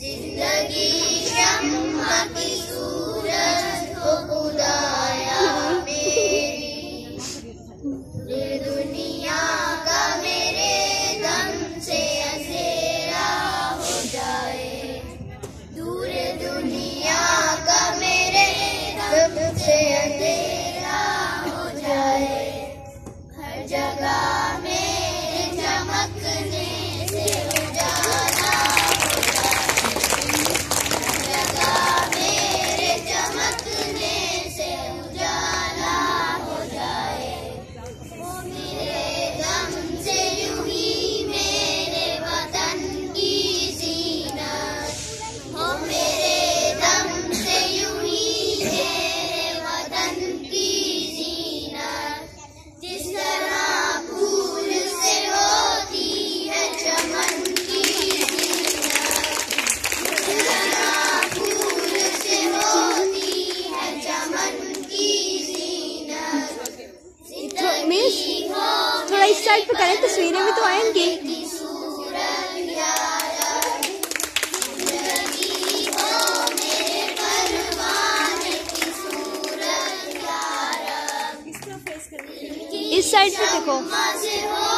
ज़िंदगी शम्मा की साइड पे करें तस्वीरें भी तो आएँगी। इस साइड पे देखो।